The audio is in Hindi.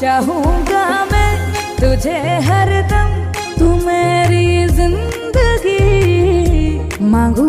चाहूँगा मैं तुझे हरदम तू मेरी ज़िंदगी मांगू।